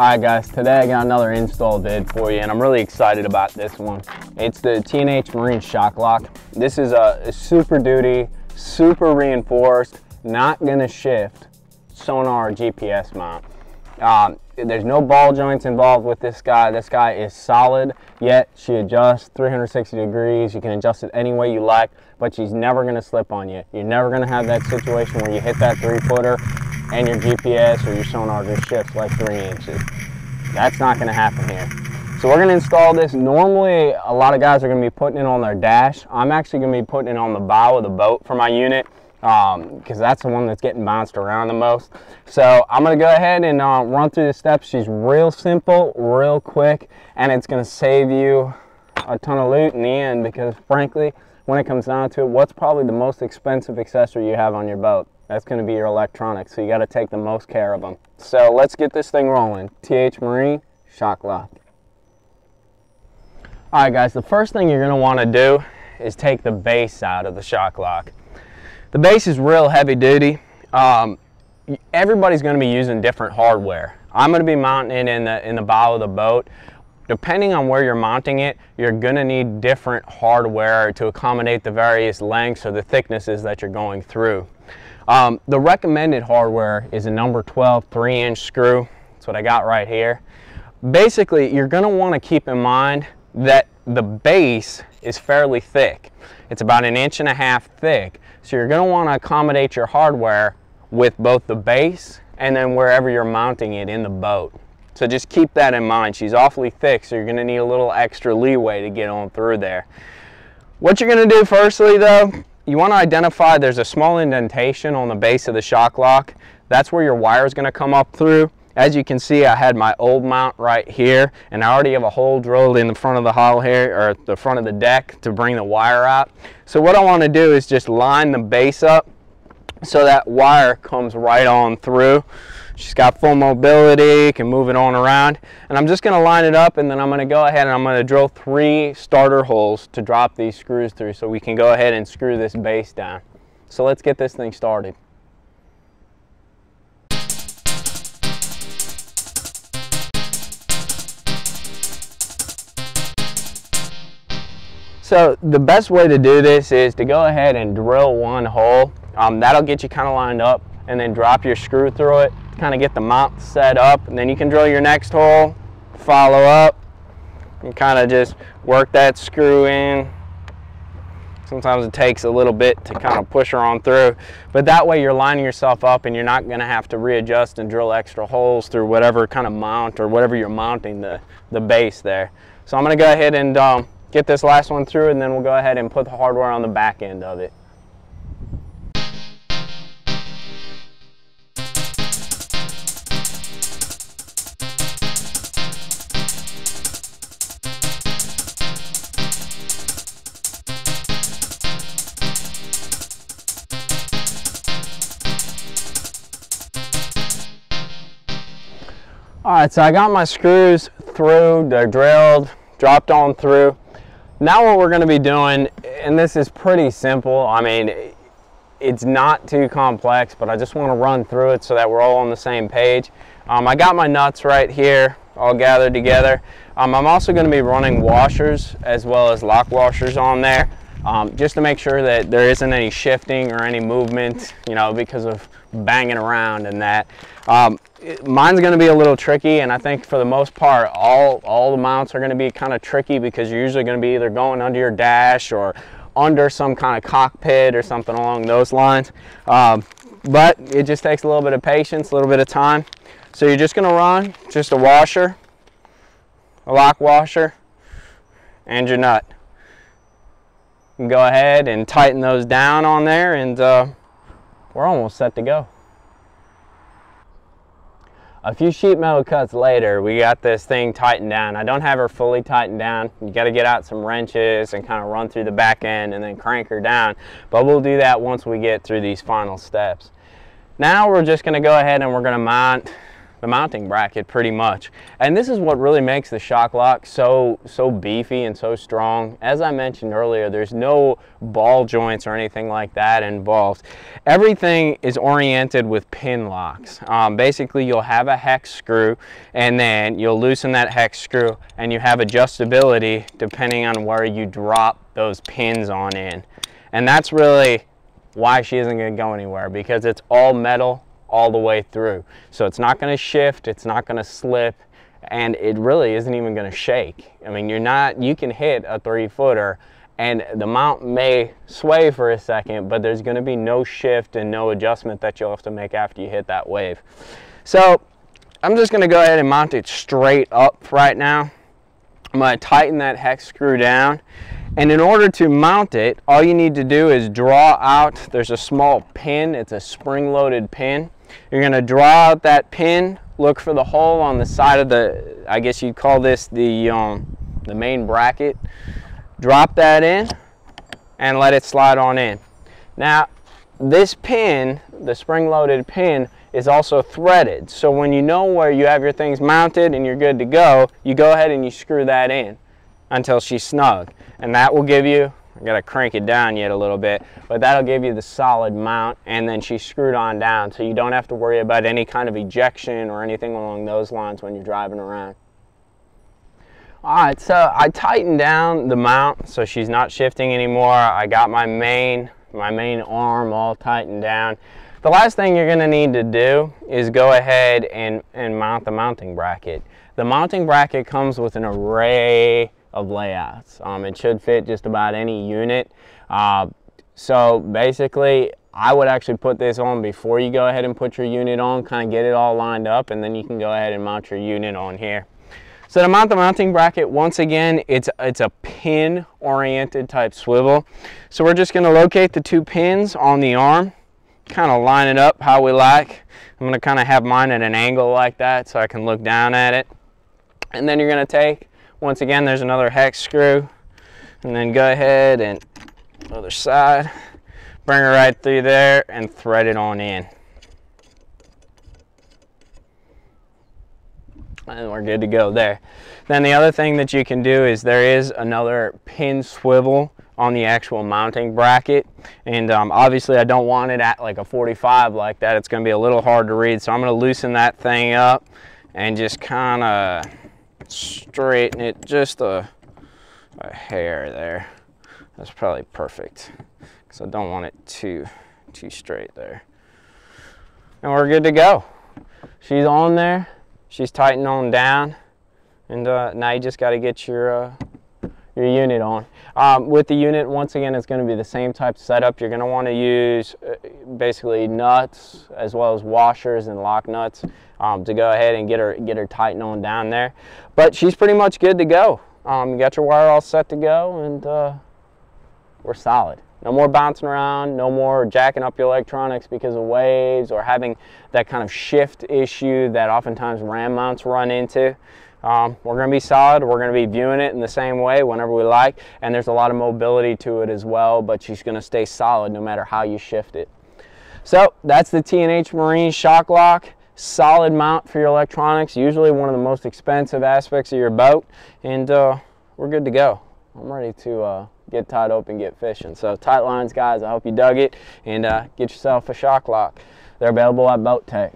Alright guys, today I got another install vid for you and I'm really excited about this one. It's the T&H Marine Shock Lock. This is a, super duty, super reinforced, not gonna shift sonar GPS mount. Um, there's no ball joints involved with this guy. This guy is solid, yet she adjusts 360 degrees. You can adjust it any way you like, but she's never gonna slip on you. You're never gonna have that situation where you hit that three footer and your GPS or your sonar just shifts like three inches. That's not gonna happen here. So we're gonna install this. Normally, a lot of guys are gonna be putting it on their dash. I'm actually gonna be putting it on the bow of the boat for my unit because um, that's the one that's getting bounced around the most. So I'm gonna go ahead and uh, run through the steps. She's real simple, real quick, and it's gonna save you a ton of loot in the end because frankly, when it comes down to it, what's probably the most expensive accessory you have on your boat? That's gonna be your electronics, so you gotta take the most care of them. So let's get this thing rolling. TH Marine, shock lock. All right guys, the first thing you're gonna wanna do is take the base out of the shock lock. The base is real heavy duty. Um, everybody's going to be using different hardware. I'm going to be mounting it in the, in the bow of the boat. Depending on where you're mounting it, you're going to need different hardware to accommodate the various lengths or the thicknesses that you're going through. Um, the recommended hardware is a number 12 3 inch screw. That's what I got right here. Basically, you're going to want to keep in mind that the base is fairly thick. It's about an inch and a half thick. So you're going to want to accommodate your hardware with both the base and then wherever you're mounting it in the boat. So just keep that in mind. She's awfully thick, so you're going to need a little extra leeway to get on through there. What you're going to do firstly though, you want to identify there's a small indentation on the base of the shock lock. That's where your wire is going to come up through. As you can see, I had my old mount right here, and I already have a hole drilled in the front of the hull here, or the front of the deck to bring the wire out. So what I want to do is just line the base up so that wire comes right on through. She's got full mobility, can move it on around. And I'm just gonna line it up and then I'm gonna go ahead and I'm gonna drill three starter holes to drop these screws through so we can go ahead and screw this base down. So let's get this thing started. So the best way to do this is to go ahead and drill one hole. Um, that'll get you kind of lined up and then drop your screw through it, kind of get the mount set up. And then you can drill your next hole, follow up, and kind of just work that screw in. Sometimes it takes a little bit to kind of push her on through, but that way you're lining yourself up and you're not gonna have to readjust and drill extra holes through whatever kind of mount or whatever you're mounting the, the base there. So I'm gonna go ahead and um, get this last one through and then we'll go ahead and put the hardware on the back end of it. All right, so I got my screws through, they're drilled, dropped on through. Now what we're going to be doing, and this is pretty simple, I mean, it's not too complex, but I just want to run through it so that we're all on the same page. Um, I got my nuts right here all gathered together. Um, I'm also going to be running washers as well as lock washers on there um, just to make sure that there isn't any shifting or any movement, you know, because of banging around and that. Um, mine's going to be a little tricky, and I think for the most part, all, all the mounts are going to be kind of tricky because you're usually going to be either going under your dash or under some kind of cockpit or something along those lines. Um, but it just takes a little bit of patience, a little bit of time. So you're just going to run just a washer, a lock washer, and your nut go ahead and tighten those down on there and uh, we're almost set to go. A few sheet metal cuts later, we got this thing tightened down. I don't have her fully tightened down. You gotta get out some wrenches and kind of run through the back end and then crank her down. But we'll do that once we get through these final steps. Now we're just gonna go ahead and we're gonna mount the mounting bracket pretty much. And this is what really makes the shock lock so, so beefy and so strong. As I mentioned earlier, there's no ball joints or anything like that involved. Everything is oriented with pin locks. Um, basically, you'll have a hex screw and then you'll loosen that hex screw and you have adjustability depending on where you drop those pins on in. And that's really why she isn't gonna go anywhere because it's all metal all the way through. So it's not gonna shift, it's not gonna slip, and it really isn't even gonna shake. I mean, you're not, you can hit a three footer and the mount may sway for a second, but there's gonna be no shift and no adjustment that you'll have to make after you hit that wave. So I'm just gonna go ahead and mount it straight up right now. I'm gonna tighten that hex screw down and in order to mount it, all you need to do is draw out, there's a small pin, it's a spring-loaded pin. You're gonna draw out that pin, look for the hole on the side of the, I guess you'd call this the, um, the main bracket. Drop that in and let it slide on in. Now, this pin, the spring-loaded pin, is also threaded. So when you know where you have your things mounted and you're good to go, you go ahead and you screw that in until she's snug. And that will give you, I gotta crank it down yet a little bit, but that'll give you the solid mount and then she's screwed on down so you don't have to worry about any kind of ejection or anything along those lines when you're driving around. All right, so I tightened down the mount so she's not shifting anymore. I got my main, my main arm all tightened down. The last thing you're gonna need to do is go ahead and, and mount the mounting bracket. The mounting bracket comes with an array of layouts. Um, it should fit just about any unit. Uh, so basically, I would actually put this on before you go ahead and put your unit on, kind of get it all lined up, and then you can go ahead and mount your unit on here. So to mount the mounting bracket, once again, it's, it's a pin-oriented type swivel. So we're just gonna locate the two pins on the arm, kind of line it up how we like. I'm gonna kind of have mine at an angle like that so I can look down at it. And then you're gonna take once again, there's another hex screw. And then go ahead and other side, bring it right through there and thread it on in. And we're good to go there. Then the other thing that you can do is there is another pin swivel on the actual mounting bracket. And um, obviously I don't want it at like a 45 like that. It's gonna be a little hard to read. So I'm gonna loosen that thing up and just kind of straighten it just a, a hair there. That's probably perfect because I don't want it too, too straight there. And we're good to go. She's on there. She's tightened on down. And uh, now you just got to get your, uh, your unit on. Um, with the unit, once again, it's going to be the same type setup. You're going to want to use uh, basically nuts as well as washers and lock nuts um, to go ahead and get her get her tightened on down there. But she's pretty much good to go. Um, you got your wire all set to go, and uh, we're solid. No more bouncing around, no more jacking up your electronics because of waves or having that kind of shift issue that oftentimes ram mounts run into. Um, we're going to be solid. We're going to be viewing it in the same way whenever we like. And there's a lot of mobility to it as well, but she's going to stay solid no matter how you shift it. So that's the T&H Marine shock lock. Solid mount for your electronics. Usually one of the most expensive aspects of your boat. And uh, we're good to go. I'm ready to uh, get tied up and get fishing. So tight lines, guys. I hope you dug it. And uh, get yourself a shock lock. They're available at Boat-Tec.